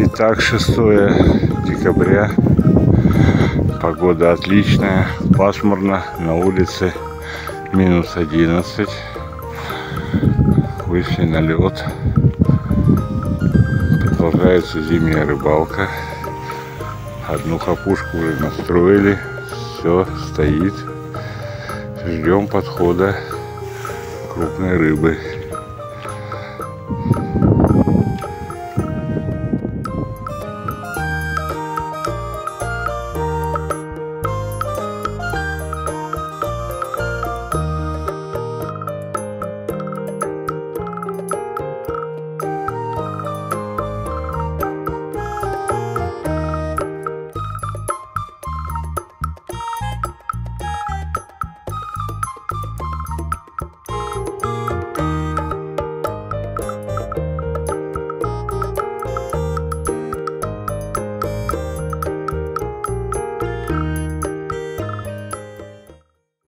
Итак, 6 декабря. Погода отличная, пасмурно, на улице минус 11. Вышли на лед. Продолжается зимняя рыбалка. Одну хапушку уже настроили. Все стоит. Ждем подхода крупной рыбы.